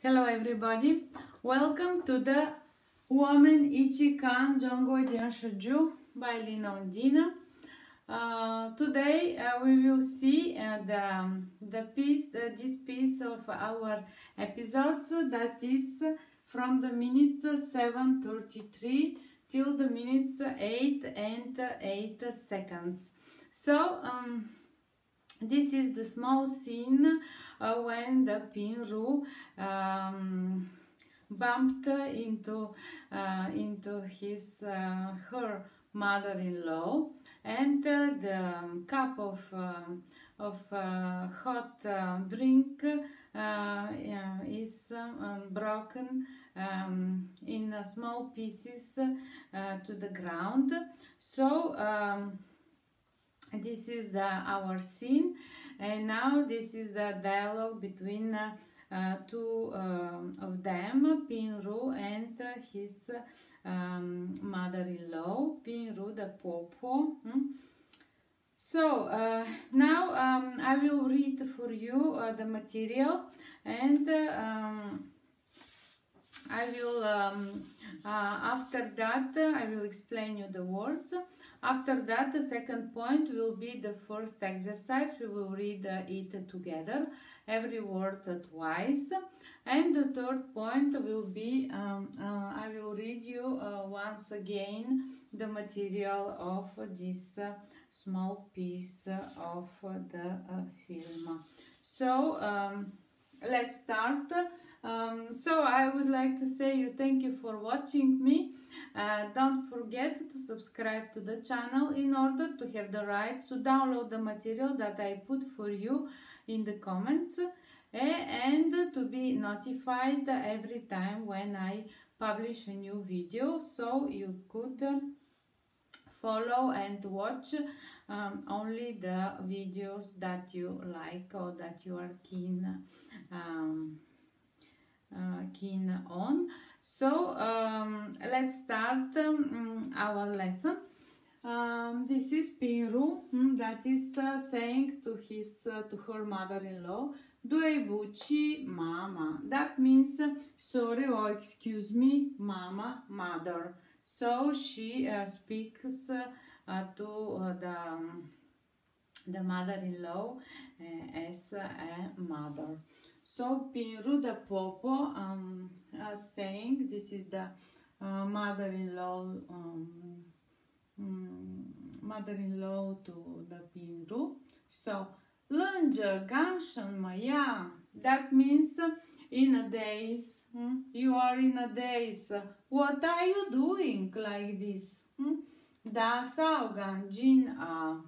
Hello everybody, welcome to the Woman Ichikan Jongo Jianshuju by Lina Ondina. Uh, today uh, we will see uh, the, the piece, uh, this piece of our episodes that is from the minutes 7.33 till the minutes 8 and 8 seconds. So um, this is the small scene when the Pinru um, bumped into uh, into his uh, her mother-in-law and uh, the cup of um, of uh, hot uh, drink is um, broken um, in small pieces to the ground. So um, this is the our scene and now this is the dialogue between uh, uh, two uh, of them Pinru and his um, mother-in-law Pinru the Popo hmm? so uh, now um, I will read for you uh, the material and um, I will um, after that I will explain you the words after that, the second point will be the first exercise. We will read uh, it together, every word twice. And the third point will be, um, uh, I will read you uh, once again the material of this uh, small piece of the uh, film. So, um, let's start. Um, so I would like to say you thank you for watching me. Uh, don't forget to subscribe to the channel in order to have the right to download the material that I put for you in the comments and to be notified every time when I publish a new video so you could follow and watch um, only the videos that you like or that you are keen um, keen on. So um, let's start um, our lesson. Um, this is Pinru um, that is uh, saying to his uh, to her mother-in-law, Duebuchi mama. That means sorry or excuse me, mama, mother. So she uh, speaks uh, to uh, the um, the mother-in-law as a mother. So Pinru the Popo um, uh, saying this is the uh, mother-in-law um, um, mother-in-law to the Pinru. So Lunge Ganshan Maya that means in a days hmm? you are in a days what are you doing like this hmm? Ganjin a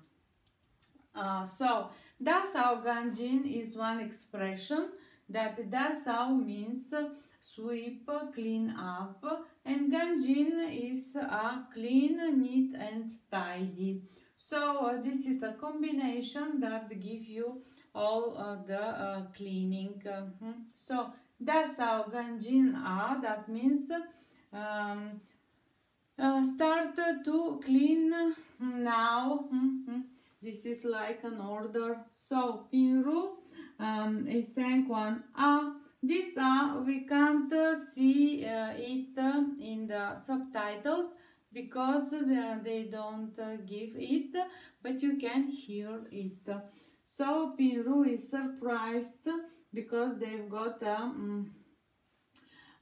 uh, so Da sao ganjin is one expression that dasao means sweep, clean up, and ganjin is a clean, neat and tidy. So uh, this is a combination that give you all uh, the uh, cleaning. -hmm. So dasao ganjin a, that means um, uh, start to clean now. Mm -hmm. This is like an order. So pinru um, is saying one ah this uh, we can't uh, see uh, it uh, in the subtitles because they don't uh, give it but you can hear it. So Pinru is surprised because they've got um,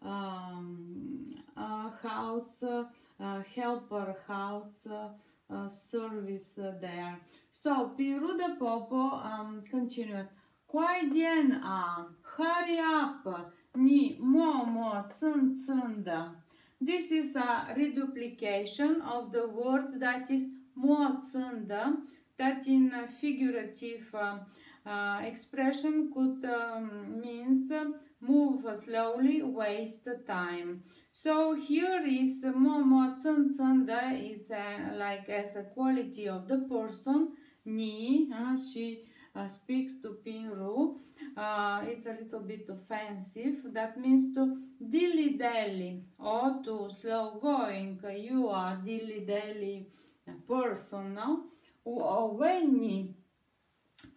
um, a house a helper house uh, service there. So Pinru the Popo um, continued Koyden a, hurry up, ni. This is a reduplication of the word that is motsnda, that in a figurative uh, uh, expression could um, means move slowly, waste time. So here is momo is uh, like as a quality of the person, ni, she, speaks to Pinru, uh, it's a little bit offensive. That means to dilly-dally or to slow going. You are dilly-dally person, no? Or when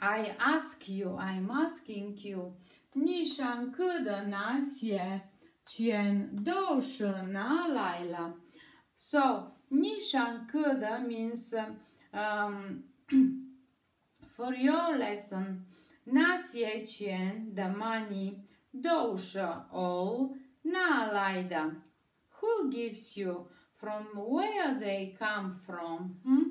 I ask you, I'm asking you, 你上课的那些钱都是哪来了？So 你上课的 means um, for your lesson. Na siecię da money, dosha all, na lajda. Who gives you? From where they come from? Hmm?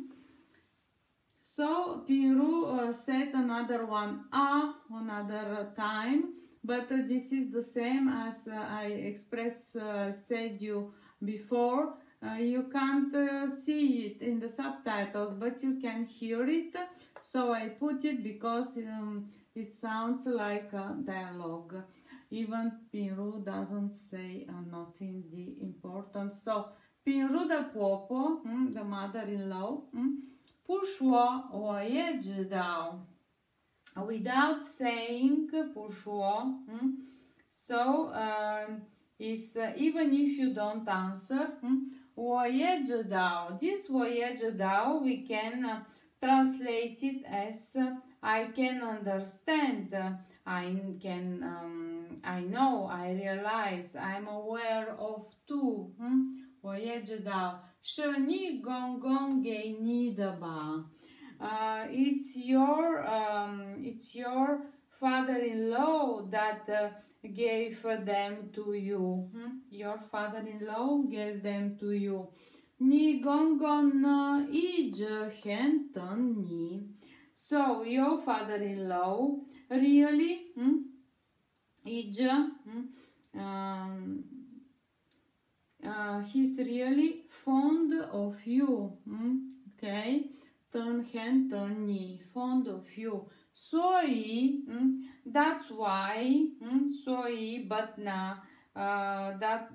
So Piru uh, said another one ah another time, but uh, this is the same as uh, I express uh, said you before. Uh, you can't uh, see it in the subtitles, but you can hear it. So I put it because um, it sounds like a dialogue. Even Pinru doesn't say uh, nothing the important. So Pinru da Popo, mm, the mother-in-law, mm, puxou o down without saying pushuo. Mm, so um, is uh, even if you don't answer, hmm, voyage Dao. This voyage Dao we can uh, translate it as uh, I can understand, uh, I can, um, I know, I realize, I'm aware of too. Hmm? Voyage Dao. Shoni Gong Gong Ge Nida Ba. It's your, um, it's your father-in-law that uh, gave them to you. Hmm? Your father-in-law gave them to you. Ni gongon ij henton ni. So your father-in-law really hmm? ij hmm? um, uh, he's really fond of you. Hmm? Okay. Turn hand tan knee fond of you So mm, that's why mm, sorry but now uh, that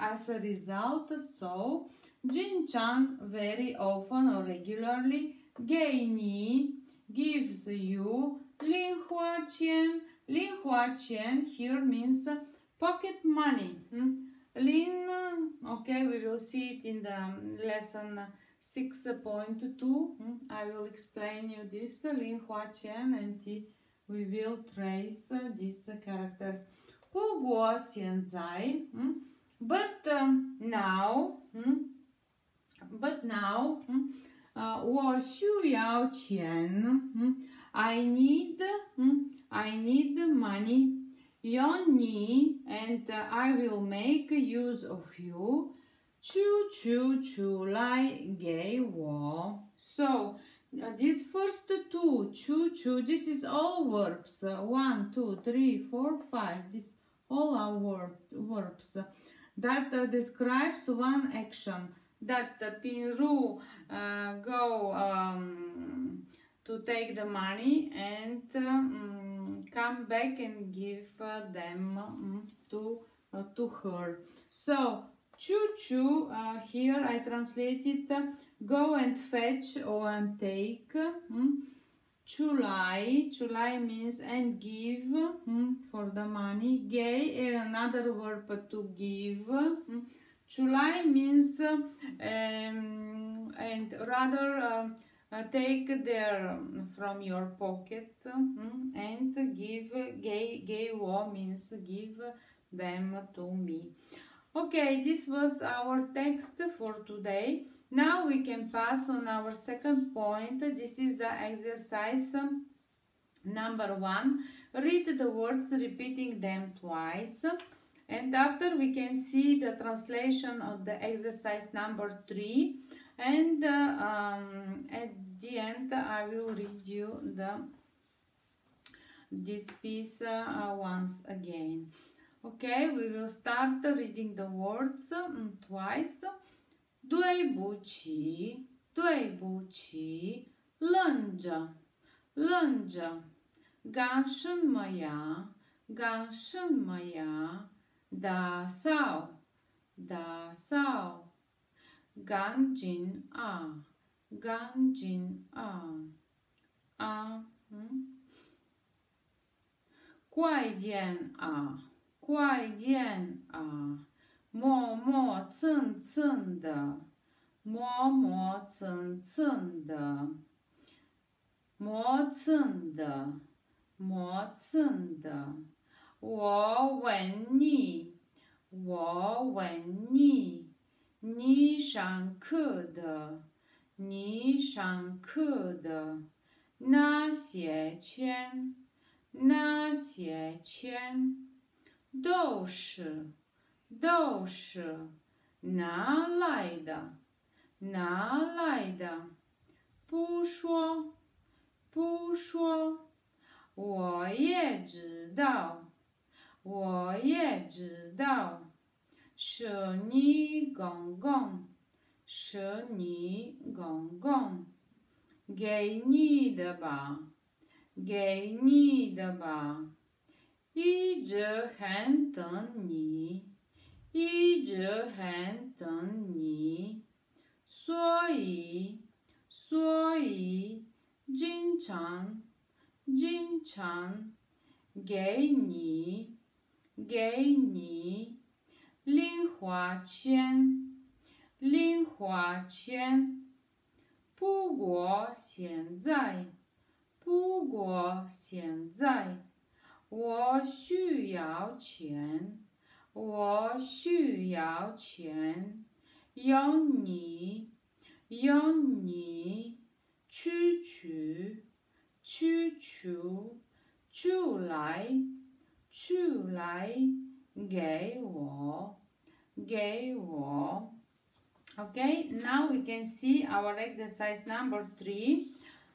as a result so Jin Chan very often or regularly Gaini gives you Lin Hua Qian Lin Hua Qian here means pocket money mm. Lin okay we will see it in the lesson 6.2. I will explain you this Lin Hua Qian and we will trace these characters. 不过现在, but um, now, but now, uh, 我需要钱, I need, I need money Yoni, and uh, I will make use of you. Chu chu chu lai gay wo. So, uh, these first two, chu chu, this is all verbs. Uh, one, two, three, four, five. This all are verb, verbs that uh, describes one action. That the Pinru uh, go um, to take the money and um, come back and give uh, them um, to uh, to her. So choo choo uh, here I translated go and fetch or and take. Um, Chulai, chulai means and give um, for the money. Gay, another verb to give. Um, chulai means um, and rather um, uh, take there from your pocket mm, and give gay gay wo means give them to me okay this was our text for today. Now we can pass on our second point. This is the exercise number one. Read the words repeating them twice. And after we can see the translation of the exercise number three. And uh, um, at the end I will read you the this piece uh, once again okay we will start reading the words um, twice 对不起对不起愣着愣着干什么呀干什么呀打扫打扫赶紧啊，赶紧啊啊嗯，快点啊， 快点啊，磨磨蹭蹭的，磨磨蹭蹭的，磨蹭的，磨蹭的。我问你，我问你，你上课的，你上课的那些圈，那些圈都是都是哪来的？哪来的？不说，不说，我也知道。我也知道，是你公公，是你公公给你的吧？给你的吧？一直很等你，一直很等你，所以，所以经常，经常给你。给你零花钱，零花钱。不过现在，不过现在，我需要钱，我需要钱。用你，用你，去去，去去，出来。出来给我，给我。Okay, now we can see our exercise number three.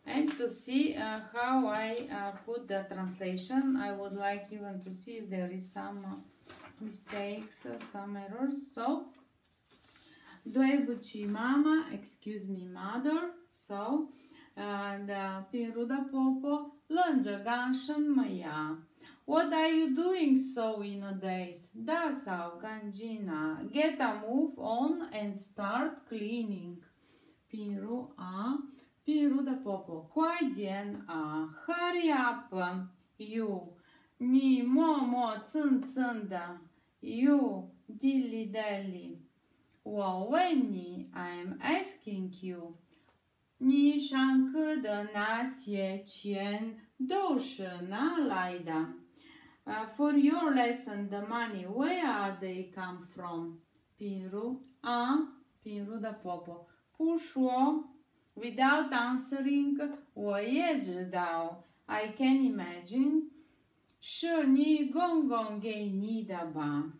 And to see uh, how I uh, put the translation, I would like even to see if there is some uh, mistakes, some errors. So, Doebuchi mama, excuse me mother. So, and uh, Piruda popo, lunge ganshan maya. What are you doing so in a days? Da sau, Gangina. Get a move on and start cleaning. Piru a. Piru da popo. Quai dian a. Hurry up. You. Ni mo mo tsân tsân da. You. Dilly dally. 我问你，I'm asking you，你上课的那些钱都是哪来的？uh, for your lesson, the money, where are they come from? Piru, a, Piru da popo. 不说 without answering, 我也知道 I can imagine. 是你公公给你的吧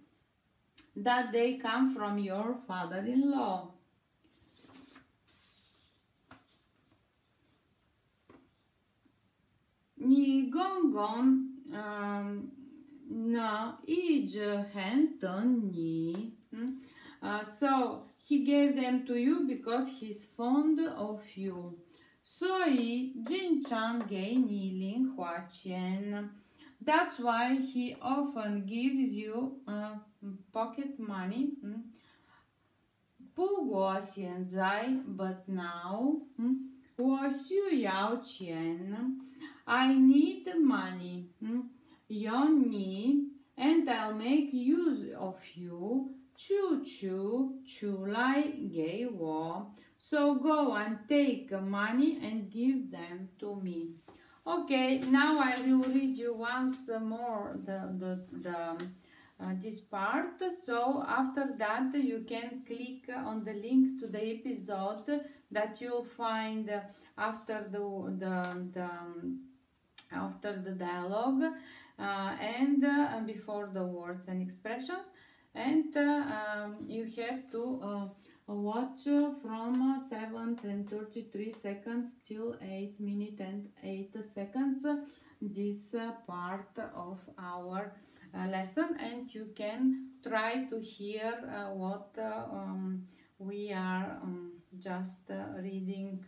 That they come from your father-in-law. 你公公嗯。no, uh, so he gave them to you because he's fond of you. 所以经常给你零花钱。That's why he often gives you uh, pocket money. 不过现在，but now，我需要钱。I need money. 用你 and I'll make use of you chu chu chu lai gei wo. So go and take money and give them to me. Okay, now I will read you once more the, the, the uh, this part. So after that, you can click on the link to the episode that you'll find after the, the, the after the dialogue uh, and uh, before the words and expressions and uh, um, you have to uh, watch uh, from 7 and 33 seconds till 8 minute and 8 seconds this part of our lesson and you can try to hear what um, we are um, just reading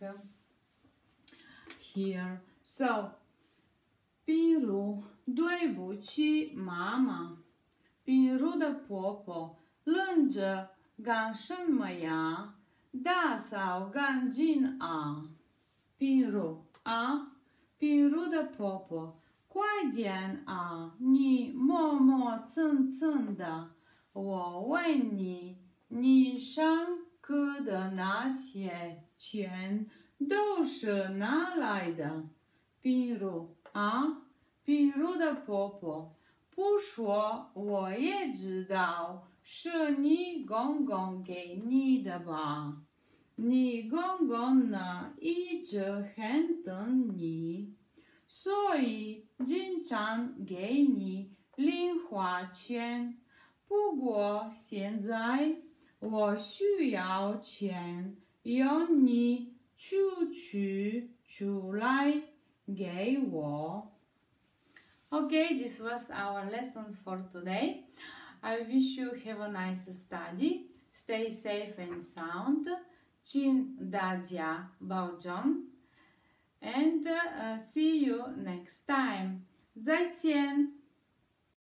here. So, Piru, due buci, mama. 比如的婆婆愣着干什么呀打扫干净啊比如啊比如的婆婆快点啊你磨磨蹭蹭的我问你你上课的那些钱都是哪来的比如啊比如的婆婆不说，我也知道是你公公给你的吧？你公公呢一直很疼你，所以经常给你零花钱。不过现在我需要钱，由你出去出来给我。Okay, this was our lesson for today. I wish you have a nice study. Stay safe and sound. Chin Dadia Baojong. And uh, see you next time. 再见。